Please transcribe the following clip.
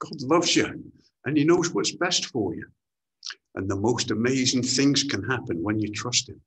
God loves you and He knows what's best for you. And the most amazing things can happen when you trust Him.